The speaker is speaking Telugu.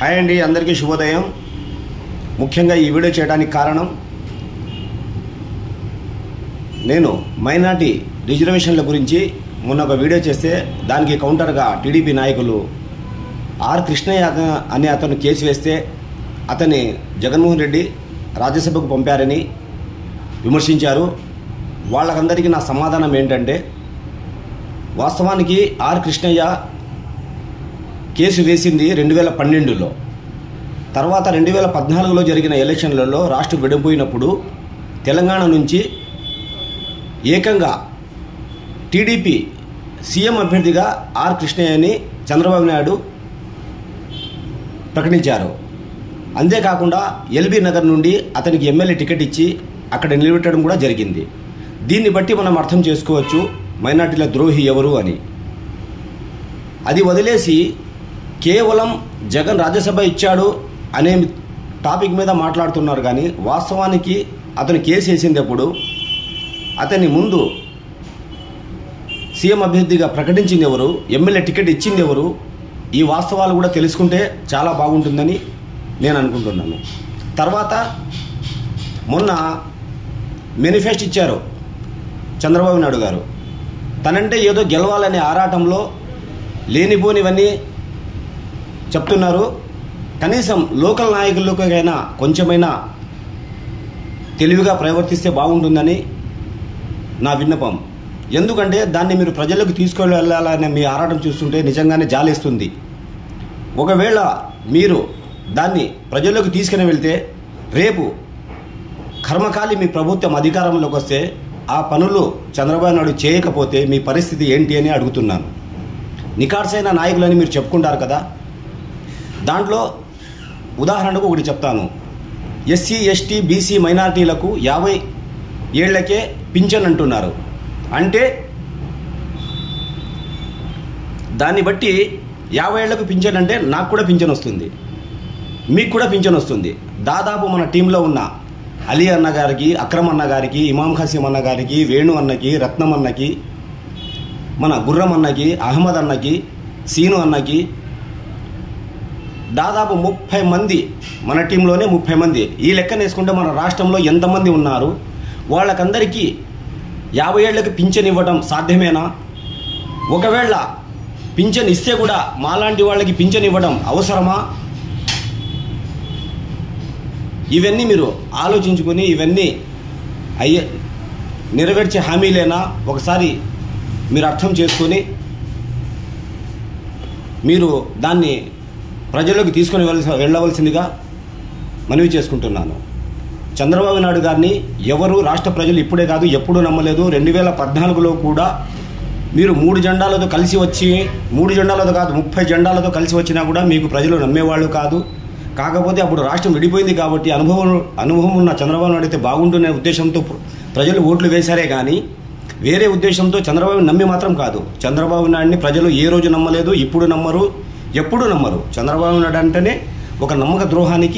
హాయ్ అండి అందరికీ శుభోదయం. ముఖ్యంగా ఈ వీడియో చేయడానికి కారణం నేను మైనార్టీ రిజర్వేషన్ల గురించి మొన్న ఒక వీడియో చేస్తే దానికి కౌంటర్గా టీడీపీ నాయకులు ఆర్ కృష్ణయ్య అనే అతను కేసు వేస్తే అతన్ని జగన్మోహన్ రెడ్డి రాజ్యసభకు పంపారని విమర్శించారు. వాళ్ళకందరికీ నా సమాధానం ఏంటంటే వాస్తవానికి ఆర్ కృష్ణయ్య కేసు వేసింది రెండు వేల పన్నెండులో. తర్వాత రెండు వేల పద్నాలుగులో జరిగిన ఎలక్షన్లలో రాష్ట్రం విడిపోయినప్పుడు తెలంగాణ నుంచి ఏకంగా టీడీపీ సీఎం అభ్యర్థిగా ఆర్ కృష్ణయ్యని చంద్రబాబు నాయుడు ప్రకటించారు. అంతేకాకుండా ఎల్బీ నగర్ నుండి అతనికి ఎమ్మెల్యే టికెట్ ఇచ్చి అక్కడ నిలబెట్టడం కూడా జరిగింది. దీన్ని బట్టి మనం అర్థం చేసుకోవచ్చు మైనార్టీల ద్రోహి ఎవరు అని. అది వదిలేసి కేవలం జగన్ రాజ్యసభ ఇచ్చాడు అనే టాపిక్ మీద మాట్లాడుతున్నారు కానీ వాస్తవానికి అతను కేసు వేసింది అప్పుడు అతని ముందు సీఎం అభ్యర్థిగా ప్రకటించింది ఎవరు ఎమ్మెల్యే టికెట్ ఇచ్చింది ఎవరు ఈ వాస్తవాలు కూడా తెలుసుకుంటే చాలా బాగుంటుందని నేను అనుకుంటున్నాను. తర్వాత మొన్న మేనిఫెస్ట్ ఇచ్చారు చంద్రబాబు నాయుడు గారు. తనంటే ఏదో గెలవాలనే ఆరాటంలో లేనిపోనివన్నీ చెప్తున్నారు. కనీసం లోకల్ నాయకులకైనా కొంచెమైనా తెలివిగా ప్రవర్తిస్తే బాగుంటుందని నా విన్నపం. ఎందుకంటే దాన్ని మీరు ప్రజలకు తీసుకువెళ్ళాలనే మీ ఆరాటం చూస్తుంటే నిజంగానే జాలేస్తుంది. ఒకవేళ మీరు దాన్ని ప్రజల్లోకి తీసుకుని వెళ్తే రేపు కర్మకాలి మీ ప్రభుత్వం అధికారంలోకి వస్తే ఆ పనులు చంద్రబాబు నాయుడు చేయకపోతే మీ పరిస్థితి ఏంటి అని అడుగుతున్నాను. నికాడ్సైన నాయకులని మీరు చెప్పుకుంటారు కదా? దాంట్లో ఉదాహరణకు ఒకటి చెప్తాను. ఎస్సీ ఎస్టీ బీసీ మైనారిటీలకు యాభై ఏళ్ళకే పింఛన్ అంటున్నారు. అంటే దాన్ని బట్టి యాభై ఏళ్ళకు పింఛన్ అంటే నాకు కూడా పింఛన్ వస్తుంది. మీకు కూడా పింఛన్ వస్తుంది. దాదాపు మన టీంలో ఉన్న అలీ అన్న గారికి అక్రమ్ అన్న గారికి ఇమాం ఖసీం అన్న గారికి వేణు అన్నకి రత్నం అన్నకి మన గుర్రం అన్నకి అహ్మద్ అన్నకి సీను అన్నకి దాదాపు ముప్పై మంది మన టీంలోనే ముప్పై మంది. ఈ లెక్కన వేసుకుంటే మన రాష్ట్రంలో ఎంతమంది ఉన్నారు? వాళ్ళకందరికీ యాభై ఏళ్ళకి పింఛన్ ఇవ్వడం సాధ్యమేనా? ఒకవేళ పింఛన్ ఇస్తే కూడా మాలాంటి వాళ్ళకి పింఛన్ ఇవ్వడం అవసరమా? ఇవన్నీ మీరు ఆలోచించుకొని ఇవన్నీ అయ్యే నెరవేర్చే హామీలేనా? ఒకసారి మీరు అర్థం చేసుకొని మీరు దాన్ని ప్రజల్లోకి తీసుకుని వెళ్ళవలసిందిగా మనవి చేసుకుంటున్నాను. చంద్రబాబు నాయుడు గారిని ఎవరు రాష్ట్ర ప్రజలు ఇప్పుడే కాదు ఎప్పుడూ నమ్మలేదు. రెండు వేల పద్నాలుగులో కూడా మీరు మూడు జెండాలతో కలిసి వచ్చి మూడు జెండాలతో కాదు ముప్పై జెండాలతో కలిసి వచ్చినా కూడా మీకు ప్రజలు నమ్మేవాళ్ళు కాదు. కాకపోతే అప్పుడు రాష్ట్రం విడిపోయింది కాబట్టి అనుభవం అనుభవం ఉన్న చంద్రబాబు నాయుడు అయితే బాగుంటున్న ఉద్దేశంతో ప్రజలు ఓట్లు వేశారే కానీ వేరే ఉద్దేశంతో చంద్రబాబు నమ్మి మాత్రం కాదు. చంద్రబాబు నాయుడిని ప్రజలు ఏ రోజు నమ్మలేదు ఇప్పుడు నమ్మరు. ఎప్పుడూ నమ్మరు. చంద్రబాబు నాయుడు అంటేనే ఒక నమ్మక ద్రోహానికి